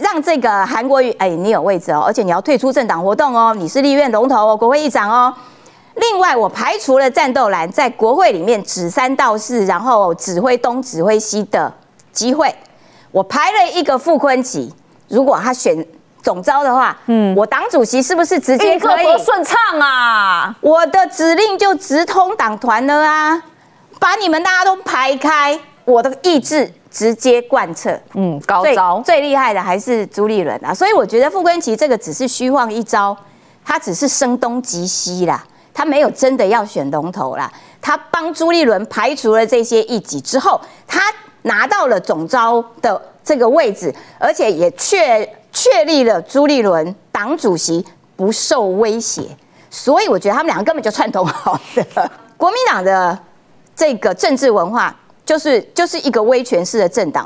让这个韩国瑜，哎，你有位置哦，而且你要退出政党活动哦，你是立院龙头哦，国会议长哦。另外，我排除了战斗蓝在国会里面指三道四，然后指挥东指挥西的机会，我排了一个傅昆萁，如果他选总招的话，嗯，我党主席是不是直接可以顺畅啊？我的指令就直通党团了啊，把你们大家都排开，我的意志直接贯彻。嗯，高招最厉害的还是朱立伦啊，所以我觉得傅昆萁这个只是虚晃一招，他只是声东击西啦。他没有真的要选龙头啦，他帮朱立伦排除了这些异己之后，他拿到了总招的这个位置，而且也确确立了朱立伦党主席不受威胁，所以我觉得他们两个根本就串通好的。国民党的这个政治文化就是就是一个威权式的政党。